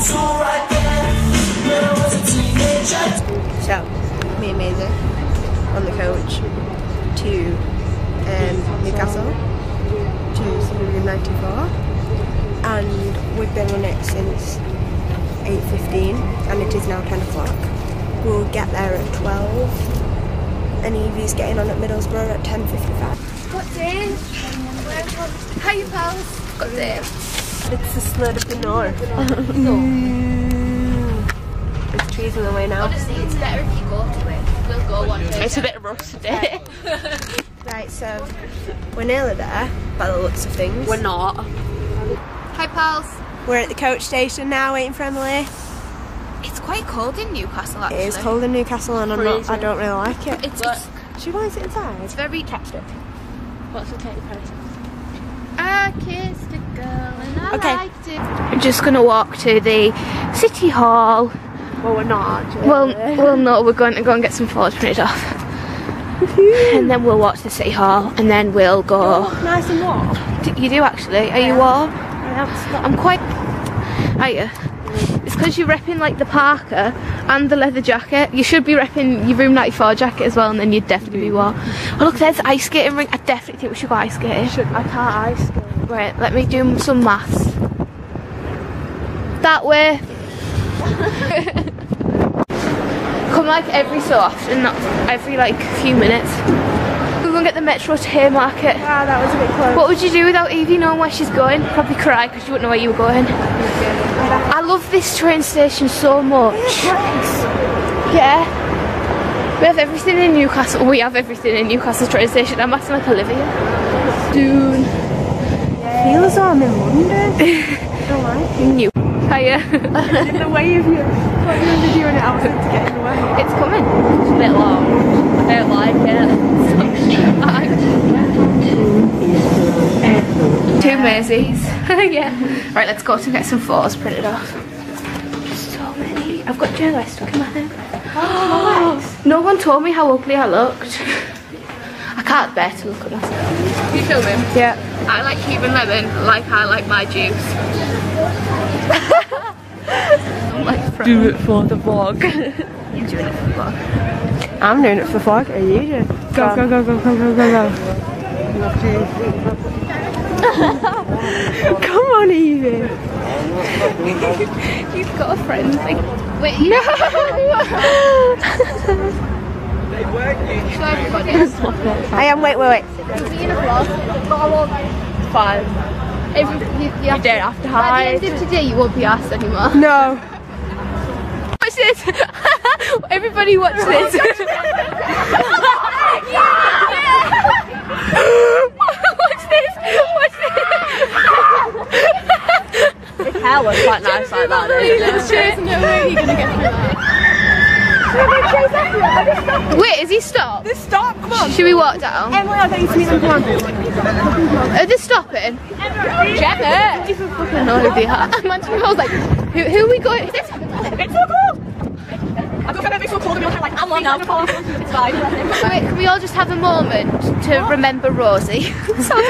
So, me and Maisie on the coach to um, Newcastle to Civilian 94 and we've been on it since 8.15 and it is now 10 o'clock. We'll get there at 12 and Evie's getting on at Middlesbrough at 10.55. Got Dave. Hi, you pals. Got Dave. It's the sled of the north. There's trees in the way now. Honestly, it's better if you go to it. We'll go one day. It's a bit rough today. Right, so we're nearly there by the looks of things. We're not. Hi, pals. We're at the coach station now waiting for Emily. It's quite cold in Newcastle, actually. It is cold in Newcastle and I'm not, I don't really like it. It's, Should we go and sit inside? it's very Chapstick. What's the Katy Perry song? I kissed a girl and I Okay. We're just gonna walk to the city hall. Well, we're not actually. Well, well, no, we're going to go and get some photos printed off, and then we'll walk to the city hall, and then we'll go. nice and warm. D- You do actually? Are you warm? I am. I'm quite. Are you? It's because you're repping like the parka and the leather jacket. You should be repping your room 94 jacket as well, and then you'd definitely be warm. Oh look, there's the ice skating ring. I definitely think we should go ice skating. I can't ice skate. Right, let me do some maths. That way. Come like every so often, not every like few minutes. We're gonna get the metro to Haymarket. Wow, that was a bit close. What would you do without Evie knowing where she's going? Probably cry because you wouldn't know where you were going. I love this train station so much. Yeah. We have everything in Newcastle. We have everything in Newcastle train station. I'm acting like Olivia. Soon. Feel as though I'm in London. don't like New. Hiya. it. the way of you putting your video in an outfit to get in the way. it's coming. It's a bit loud. I don't like it. Two Maisies. yeah. Right, let's go to get some photos printed off. So many. I've got gel stuck in my hair. no one told me how ugly I looked. I can't bear to look at myself. You filming? Yeah. I like Cuban lemon like I like my juice. Do it for the vlog. You're doing it for the vlog. I'm doing it for vlog. Are you doing? Go, go, go, go, go, go, go, go. Come on, Evie. You've got a friend thing. Wait, no! I am. Wait, wait, wait. be in a vlog. Fine. Every, you, you have don't have to By the hide. end of today, you won't be asked anymore. No. Watch this. Everybody watch this. watch this. Watch this. Hair was quite nice like that. No way you're gonna get through that. Wait, is he stopped? Just stop. Come on. Should we walk down? Emily, I'll get you meet them. Come on. Are they stopping? Jemma! You fucking know who they are. Imagine if I was like, who, who are we going? Is this? It's so cold. I don't think it's so cold. and you're like, I'm on now. It's fine. Can we, can we all just have a moment to remember Rosie? Rosie.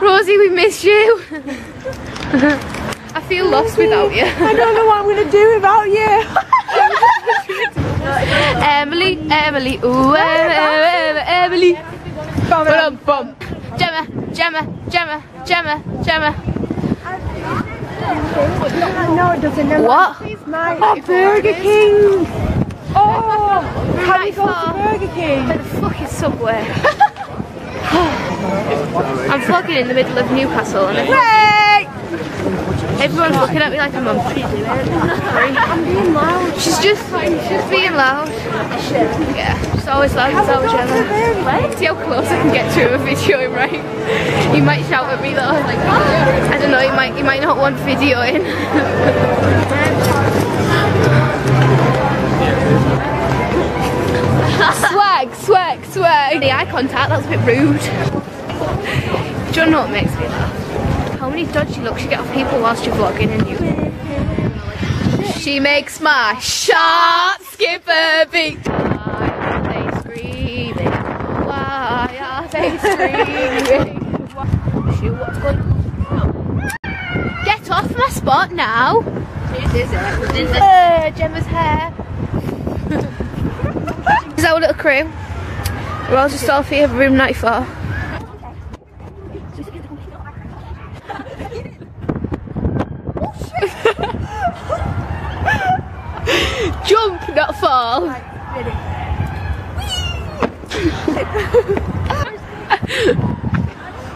Rosie, we miss you. I feel lost without you. I don't know what I'm gonna do without you. Emily, Emily, ooh, Em- Em- Em- Emily. Bum, bum. Jemma, Jemma, Jemma, Jemma, Jemma. No, it doesn't. Never What? mind. Oh, Burger King. Oh, can we go to. Burger King? Where the fuck is Subway? I'm vlogging in the middle of Newcastle and Hey! Everyone's looking at me like I'm on I'm being loud. She's just, she's being loud. Yeah, she's always loud, she's always yelling. See how close I can get to a video, right? You might shout at me though, like, ah. I don't know, you might, you might not want video in. swag, swag, swag. The eye contact, that's a bit rude. Do you know what makes me laugh? How many dodgy looks you get off people whilst you're vlogging and you She makes my shot skip a beat. Why are they screaming? Why are they screaming? Shoot, what's going on? Get off my spot now. Uh, Jemma's hair. Is our little crew? We're all just off here, room 94. Jump, not fall.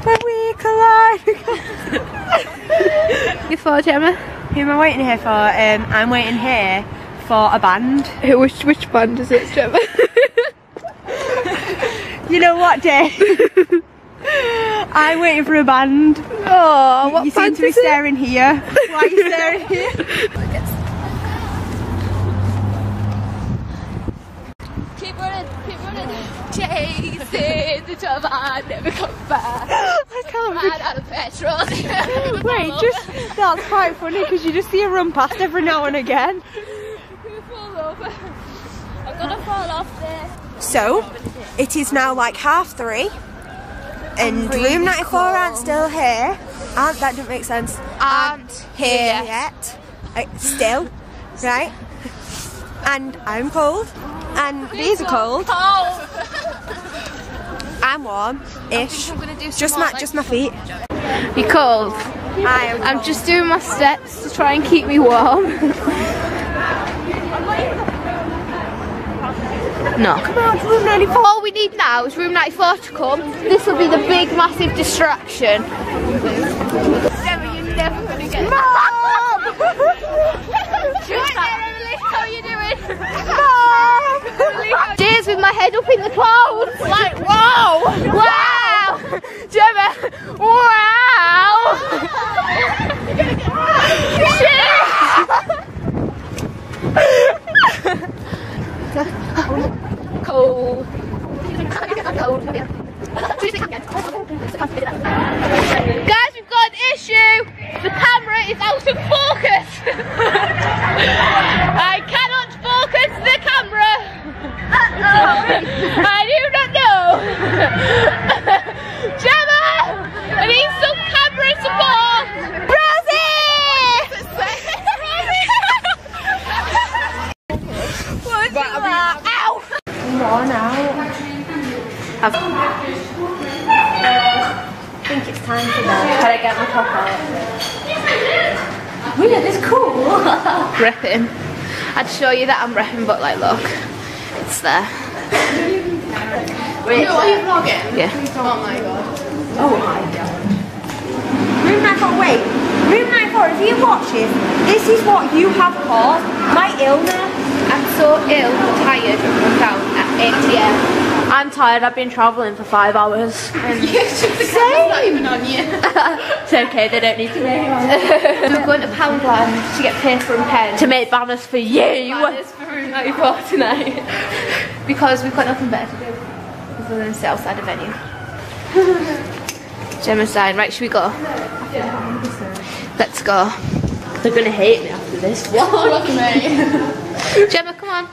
When we collide. You for Jemma? Who am I waiting here for? Um, I'm waiting here for a band. Who? Which which band is it, Jemma? You know what, Dave? I'm waiting for a band. oh, what you seem band to be is it? staring here. Why are you staring here? Keep running, keep running. Chasing the job I never come back. I can't Ran out of petrol. Wait, just that's quite funny because you just see her run past every now and again. I'm gonna fall off there. So, it is now like half three, and room 94 aren't still here. Aren't that doesn't make sense? Aren't here. yet. Uh, still, right? And I'm cold, and these are cold. Oh. I'm warm-ish. I'm gonna do some Just my just my feet. You cold? I am. I'm just doing my steps to try and keep me warm. no. Come on, to room 94. All we need now is room 94 to come. This will be the big, massive distraction. You're never gonna get Mom! Right there, Emily. How are you doing? Cheers with my head up in the clouds. Like, wow! Wow! Jemma, wow! Cheers! Cold. Cold. Guys, we've got an issue. The camera is out of focus. I cannot focus the camera. I do not know. Jemma, I need some camera support. Rosie! What's that? Ow! on out. I've I think it's time to go. Can I get my top out? Weird, it's cool. Repping. I'd show you that I'm repping, but like, look, it's there. Wait, are you vlogging? Yeah. Oh my god. Oh my god. Room 94, wait. Room 94, if you watch it, this is what you have caused. My illness. I'm so ill, tired, and run down at 8 pm. I'm tired. I've been travelling for five hours. Same. not even on you. It's okay. They don't need to make We're going to Poundland to get paper and pen. to make banners for you. Banners for room 94 tonight. because we've got nothing better to do other than sit outside the venue. Jemma's dying. Right, should we go? Let's go. They're gonna hate me after this. Look at me. Jemma, come on.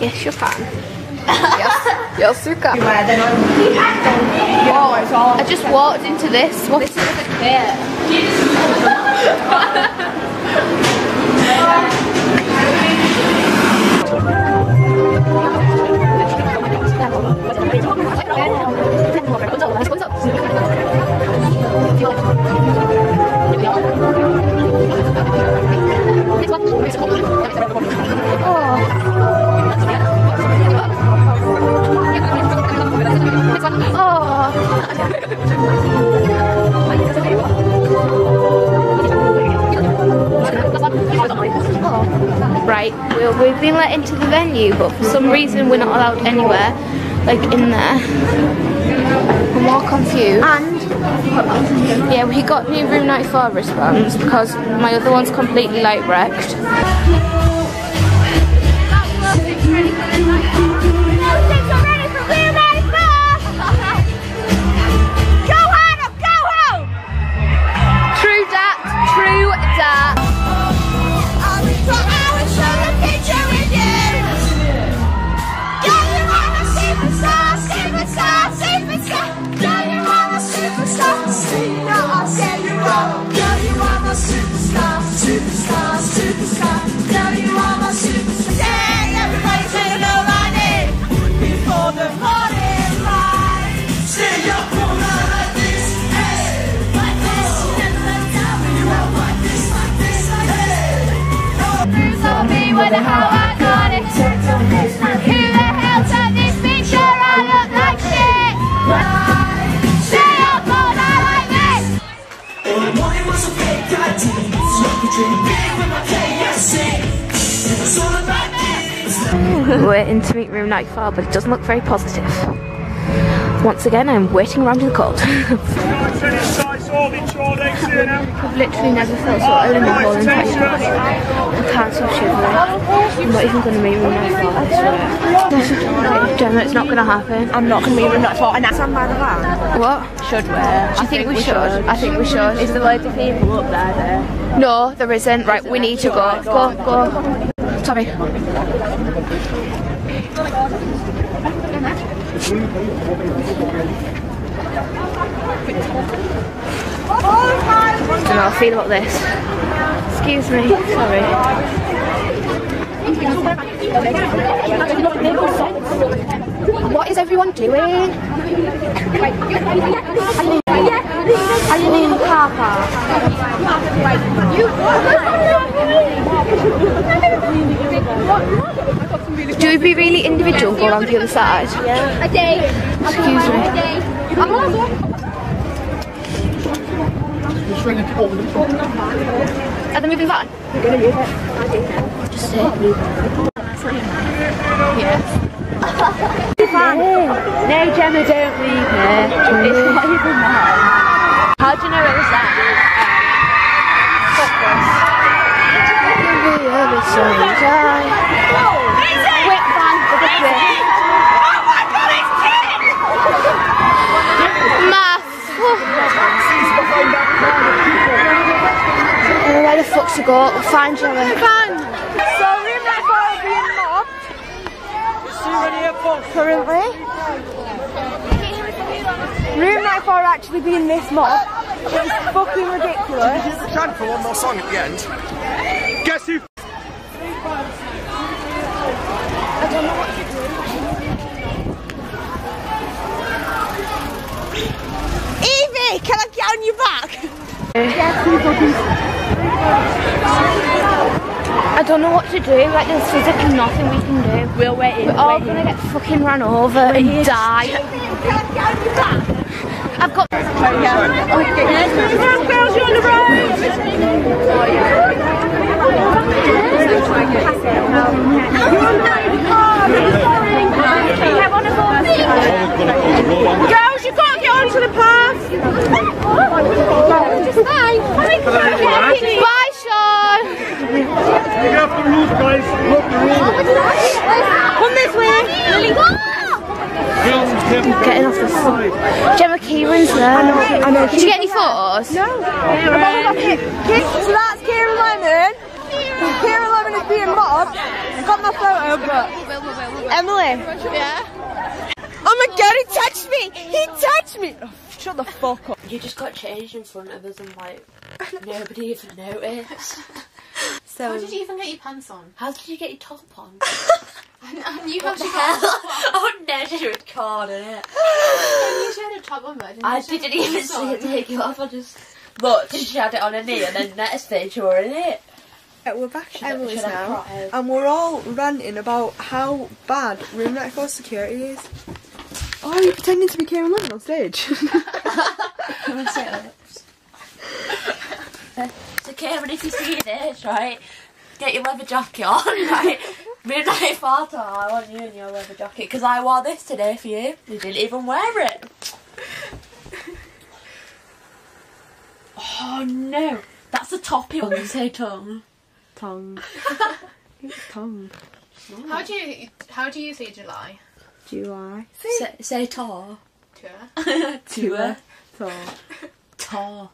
Yes, you're fine. Yes, yes, you can. Where I'm. Oh. I just walked into this. What? This is a kit. been let into the venue, but for some reason we're not allowed anywhere, like in there. We're more confused. And Yeah, we got new room 94 wristbands because my other one's completely like wrecked. Wonder how I got it. Who the hell took this picture? I look like shit. Say I'm cold, I like this. We're in to meet room 94, but it doesn't look very positive. Once again, I'm waiting around in the cold. I've literally never felt so ill in the whole entire life. I can't stop shivering. I'm not even going to meet room 94, I swear. Jemma, it's not going to happen. I'm not going to be room 94 and that's on my van. What? Should we? I you think, we, should? I think we should. Is there loads of people up there there? No, there isn't. Right, we need to go. Go, go. Sorry. I don't know I feel about this. Excuse me. Sorry. What is everyone doing? Are you in the car park? Do we be really individual go around the other side? A day. Excuse me. A day. Are they moving van? Just say Yes. No, Jemma, don't leave me. It's not even mine. How do you know it was that? Math. Oh, where the fuck's to go? We'll find you. Van. So room 94 are being mobbed. Currently. Room 94 are actually being this mob. It's fucking ridiculous. Chant for one more song at the end. Guess who? Evie, can I get on your back? I don't know what to do. Like, there's physically nothing we can do. We'll wait in. We're all wait in. gonna get fucking run over and die. I've got. Girls, you can't get onto the path. Bye, Sean. Look after the rules, guys. Look the rules. Come this way. Getting off the phone. Jemma Kieran's there. I know. Did you get any photos? No. So that's Kieran Alleyne. Kieran Alleyne is being mobbed. I got my photo, but Emily. Yeah. Oh my god, he touched me! He touched me! Oh, shut the fuck up. You just got changed in front of us and like nobody even noticed. So, How did you even get your pants on? How did you get your top on? And you What the actually hell? got I would never record it. you should have a top on, but I didn't should have even see on. it take it off. I just looked and she had it on her knee, and then next stage you were in it. uh, we're back at Emily's now, and we're all ranting about how bad Room 94 security is. Oh, are you pretending to be Kieran Alleyne on stage? So Karen, if you see this, right, get your leather jacket on, right? Midnight far I want you in your leather jacket because I wore this today for you. You didn't even wear it. Oh no, that's a toppy one. Say tongue. tongue. tongue. How do you how do you say July? July. Say, say tar. To her? To her. Thor. Tar.